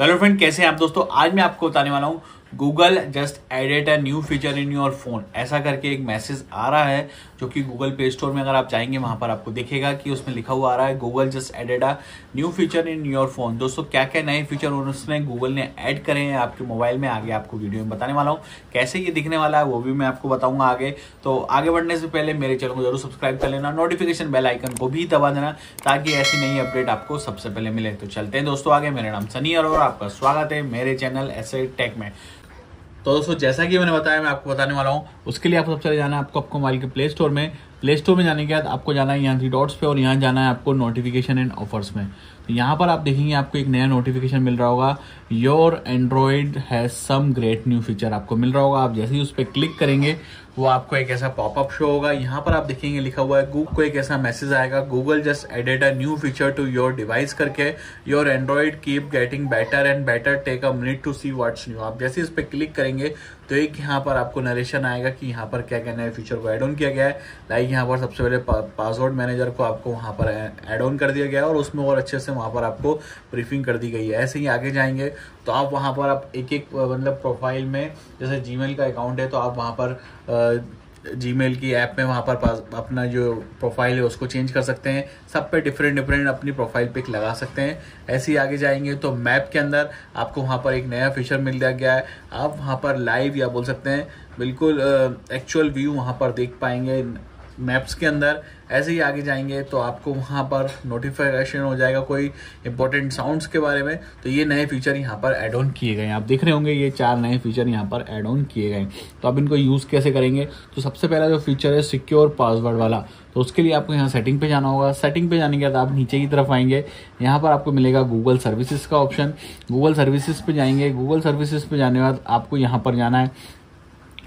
तो hello friend कैसे हैं आप दोस्तों? आज मैं आपको बताने वाला हूँ Google just added a new feature in your phone ऐसा करके एक मैसेज आ रहा है, जो कि गूगल प्ले स्टोर में अगर आप जाएँगे, वहाँ पर आपको दिखेगा कि उसमें लिखा हुआ आ रहा है Google just added a new feature in your phone दोस्तों क्या क्या नए फीचर उसने गूगल ने ऐड करे हैं आपके मोबाइल में, आगे आपको वीडियो में बताने वाला हूँ। कैसे ये दिखने वाला है, वो भी मैं आपको बताऊँगा आगे। तो आगे बढ़ने से पहले मेरे चैनल को ज़रूर सब्सक्राइब कर लेना नोटिफिकेशन बेल आइकन को भी दबा देना, ताकि ऐसी नई अपडेट आपको सबसे पहले मिले। तो चलते हैं दोस्तों आगे। मेरा नाम सनी और आपका स्वागत है मेरे चैनल ऐसे टेक में। तो दोस्तों, जैसा कि मैंने बताया, मैं आपको बताने वाला हूँ, उसके लिए आपको सबसे पहले जाना है आपको आपको मोबाइल के प्ले स्टोर में। प्ले स्टोर में जाने के बाद आपको जाना है यहाँ थ्री डॉट्स पे और यहाँ जाना है आपको नोटिफिकेशन एंड ऑफर्स में। तो यहाँ पर आप देखेंगे आपको एक नया नोटिफिकेशन मिल रहा होगा। Your Android has some great new feature आपको मिल रहा होगा। आप जैसे ही उस पर क्लिक करेंगे, वो आपको एक ऐसा पॉपअप शो होगा। यहाँ पर आप देखेंगे लिखा हुआ है गूगल को एक ऐसा मैसेज आएगा। Google just added a new feature to your device करके your Android keep getting better and better take a minute to see what's new आप जैसे इस पर क्लिक करेंगे तो एक यहाँ पर आपको नरेशन आएगा कि यहाँ पर क्या क्या है फीचर को एड ऑन किया गया है। लाइक यहाँ पर सबसे पहले पासवर्ड मैनेजर को आपको वहाँ पर एड ऑन कर दिया गया है और उसमें और अच्छे से वहाँ पर आपको ब्रीफिंग कर दी गई है। ऐसे ही आगे जाएँगे तो आप वहाँ पर आप एक एक मतलब प्रोफ़ाइल में, जैसे जीमेल का अकाउंट है तो आप वहाँ पर जीमेल की ऐप में वहाँ पर अपना जो प्रोफ़ाइल है उसको चेंज कर सकते हैं। सब पे डिफरेंट डिफरेंट अपनी प्रोफ़ाइल पिक लगा सकते हैं। ऐसे ही आगे जाएँगे तो मैप के अंदर आपको वहाँ पर एक नया फीचर मिल दिया गया है। आप वहाँ पर लाइव या बोल सकते हैं, बिल्कुल एक्चुअल व्यू वहाँ पर देख पाएँगे। मैप्स के अंदर, ऐसे ही आगे जाएँगे तो आपको वहाँ पर नोटिफिकेशन हो जाएगा कोई इंपॉर्टेंट साउंड्स के बारे में। तो ये नए फीचर यहाँ पर एड ऑन किए गए हैं। आप देख रहे होंगे, ये चार नए फीचर यहाँ पर एड ऑन किए गए हैं। तो आप इनको यूज़ कैसे करेंगे? तो सबसे पहला जो फीचर है सिक्योर पासवर्ड वाला। तो उसके लिए आपको यहाँ सेटिंग पे जाना होगा। सेटिंग पे जाने के बाद आप नीचे की तरफ़ आएँगे। यहाँ पर आपको मिलेगा गूगल सर्विसेज़ का ऑप्शन गूगल सर्विसेज़ पे जाएँगे। गूगल सर्विसेज़ पे जाने के बाद आपको यहाँ पर जाना है।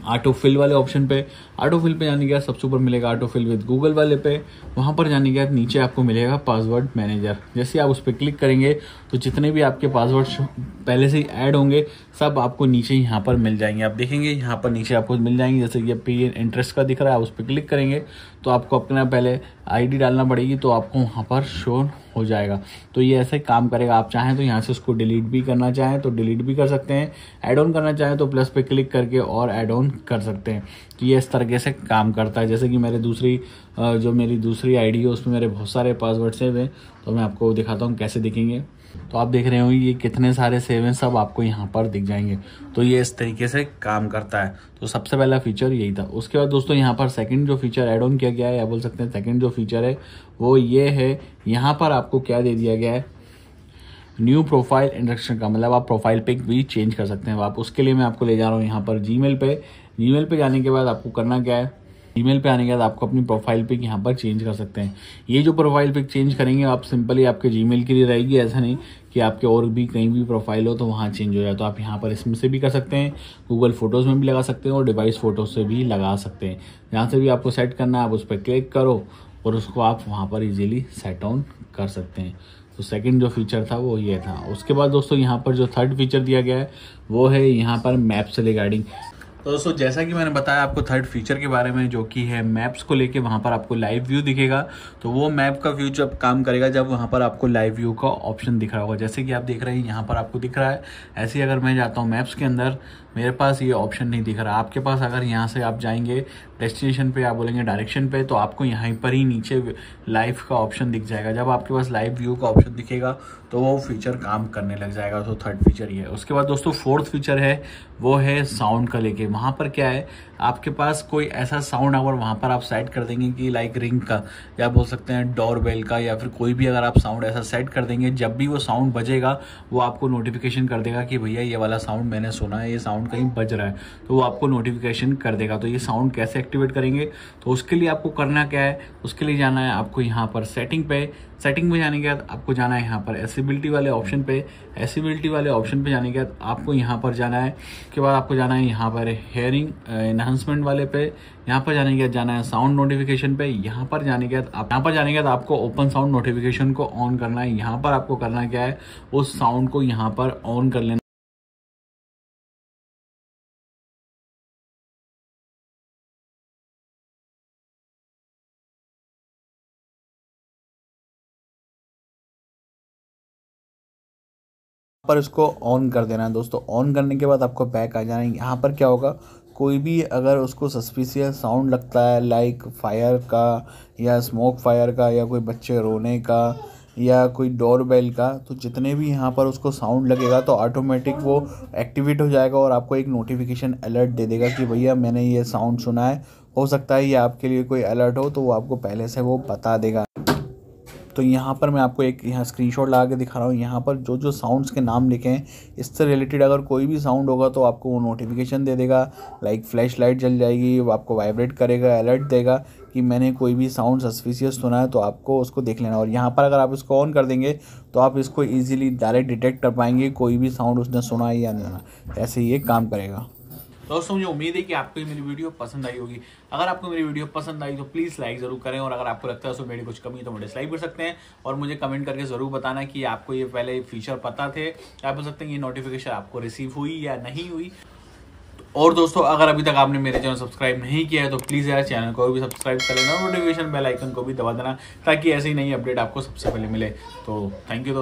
ऑटो फिल वाले ऑप्शन पे। ऑटो फिल पे जाने के बाद सबसे ऊपर मिलेगा ऑटो फिल विद गूगल वाले पे। वहाँ पर जाने के बाद नीचे आपको मिलेगा पासवर्ड मैनेजर जैसे आप उस पर क्लिक करेंगे तो जितने भी आपके पासवर्ड पहले से ही ऐड होंगे, सब आपको नीचे यहाँ पर मिल जाएँगे। आप देखेंगे, यहाँ पर नीचे आपको मिल जाएँगे। जैसे ये पे इंटरेस्ट का दिख रहा है, आप उस पर क्लिक करेंगे तो आपको अपना पहले आईडी डालना पड़ेगी तो आपको वहाँ पर शो हो जाएगा। तो ये ऐसे काम करेगा। आप चाहें तो यहाँ से उसको डिलीट भी करना चाहें तो डिलीट भी कर सकते हैं। एड ऑन करना चाहें तो प्लस पे क्लिक करके और एड ऑन कर सकते हैं। तो ये इस तरीके से काम करता है। जैसे कि मेरे दूसरी जो मेरी दूसरी आईडी है, उसमें मेरे बहुत सारे पासवर्ड सेव हैं तो मैं आपको दिखाता हूँ कैसे दिखेंगे। तो आप देख रहे हो ये कितने सारे सेव हैं, सब आपको यहाँ पर दिख जाएँगे। तो ये इस तरीके से काम करता है। तो सबसे पहला फीचर यही था। उसके बाद दोस्तों यहाँ पर सेकंड जो फीचर एड ऑन किया गया है, या बोल सकते हैं सेकंड जो फीचर है, वो ये है, यहाँ पर आपको क्या दे दिया गया है? न्यू प्रोफ़ाइल इंडक्शन का। मतलब आप प्रोफ़ाइल पिक भी चेंज कर सकते हैं। आप उसके लिए मैं आपको ले जा रहा हूँ यहाँ पर जीमेल पे। जीमेल पे जाने के बाद आपको करना क्या है? ईमेल पे आने के बाद आपको अपनी प्रोफ़ाइल पिक यहाँ पर चेंज कर सकते हैं। ये जो प्रोफ़ाइल पिक चेंज करेंगे, आप सिंपली आपके जीमेल के लिए रहेगी, ऐसा नहीं कि आपके और भी कहीं भी प्रोफ़ाइल हो तो वहाँ चेंज हो जाए। तो आप यहाँ पर इसमें से भी कर सकते हैं गूगल फ़ोटोज़ में भी लगा सकते हैं और डिवाइस फ़ोटोज़ से भी लगा सकते हैं। जहाँ से भी आपको सेट करना है, आप उस पर क्लिक करो और उसको आप वहाँ पर इजीली सेट ऑन कर सकते हैं। तो सेकंड जो फीचर था वो ये था। उसके बाद दोस्तों, यहाँ पर जो थर्ड फीचर दिया गया है, वो है यहाँ पर मैप से रिगार्डिंग तो दोस्तों, जैसा कि मैंने बताया आपको थर्ड फीचर के बारे में, जो कि है मैप्स को लेके, वहाँ पर आपको लाइव व्यू दिखेगा। तो वो मैप का व्यू जब काम करेगा जब वहाँ पर आपको लाइव व्यू का ऑप्शन दिख रहा होगा। जैसे कि आप देख रहे हैं, यहाँ पर आपको दिख रहा है, ऐसे ही अगर मैं जाता हूँ मैप्स के अंदर, मेरे पास ये ऑप्शन नहीं दिख रहा। आपके पास अगर यहाँ से आप जाएँगे डेस्टिनेशन पे आप बोलेंगे डायरेक्शन पे तो आपको यहाँ पर ही नीचे लाइव का ऑप्शन दिख जाएगा। जब आपके पास लाइव व्यू का ऑप्शन दिखेगा तो वो फीचर काम करने लग जाएगा। तो थर्ड फीचर ये है। उसके बाद दोस्तों फोर्थ फीचर है, वो है साउंड का लेके। वहाँ पर क्या है, आपके पास कोई ऐसा साउंड अगर वहाँ पर आप सेट कर देंगे कि लाइक रिंग का, या बोल सकते हैं डोर बेल का, या फिर कोई भी अगर आप साउंड ऐसा सेट कर देंगे, जब भी वो साउंड बजेगा, वो आपको नोटिफिकेशन कर देगा कि भैया ये वाला साउंड मैंने सुना है, ये साउंड कहीं बज रहा है। तो वो आपको नोटिफिकेशन कर देगा। तो ये साउंड कैसे एक्टिवेट करेंगे? तो उसके लिए आपको करना क्या है, उसके लिए जाना है आपको यहाँ पर सेटिंग पे। सेटिंग में जाने के बाद आपको जाना है यहाँ पर एसिबिलिटी वाले ऑप्शन पे। एसिबिलिटी वाले ऑप्शन पे जाने के बाद आपको यहाँ पर जाना है। उसके बाद आपको जाना है यहाँ पर हेयरिंग एनहांसमेंट वाले पे। यहाँ पर जाने के बाद जाना है साउंड नोटिफिकेशन पे। यहाँ पर जाने के बाद आप, यहाँ पर जाने के बाद आपको ओपन साउंड नोटिफिकेशन को ऑन करना है। यहाँ पर आपको करना क्या है? उस साउंड को यहाँ पर ऑन कर लेना। पर इसको ऑन कर देना है। दोस्तों ऑन करने के बाद आपको बैक आ जाना है। यहाँ पर क्या होगा? कोई भी अगर उसको सस्पिशियस साउंड लगता है लाइक फायर का या स्मोक फायर का या कोई बच्चे रोने का या कोई डोर बेल का तो जितने भी यहाँ पर उसको साउंड लगेगा तो ऑटोमेटिक वो एक्टिवेट हो जाएगा और आपको एक नोटिफिकेशन अलर्ट दे देगा कि भैया, मैंने ये साउंड सुना है। हो सकता है ये आपके लिए कोई अलर्ट हो तो वो आपको पहले से वो बता देगा। तो यहाँ पर मैं आपको एक यहाँ स्क्रीनशॉट लगा के दिखा रहा हूँ। यहाँ पर जो जो साउंड्स के नाम लिखे हैं, इससे रिलेटेड अगर कोई भी साउंड होगा तो आपको वो नोटिफिकेशन दे देगा। लाइक फ्लैश लाइट जल जाएगी, वो आपको वाइब्रेट करेगा अलर्ट देगा कि मैंने कोई भी साउंड सस्पिशियस सुना है तो आपको उसको देख लेना। और यहाँ पर अगर आप इसको ऑन कर देंगे तो आप इसको ईजिली डायरेक्ट डिटेक्ट कर पाएँगे कोई भी साउंड उसने सुना है या नहीं सुना। ऐसे ये काम करेगा। दोस्तों मुझे उम्मीद है कि आपको ये मेरी वीडियो पसंद आई होगी। अगर आपको मेरी वीडियो पसंद आई तो प्लीज़ लाइक ज़रूर करें और अगर आपको लगता है उसमें मेरी कुछ कमी है तो मुझे डिसलाइक कर सकते हैं और मुझे कमेंट करके ज़रूर बताना कि आपको ये पहले फीचर पता थे। आप बोल सकते हैं ये नोटिफिकेशन आपको रिसीव हुई या नहीं हुई। और दोस्तों, अगर अभी तक आपने मेरे चैनल सब्सक्राइब नहीं किया है तो प्लीज़ यार चैनल को भी सब्सक्राइब कर लेना नोटिफिकेशन बेल आइकन को भी दबा देना ताकि ऐसे ही नई अपडेट आपको सबसे पहले मिले। तो थैंक यू दोस्तों।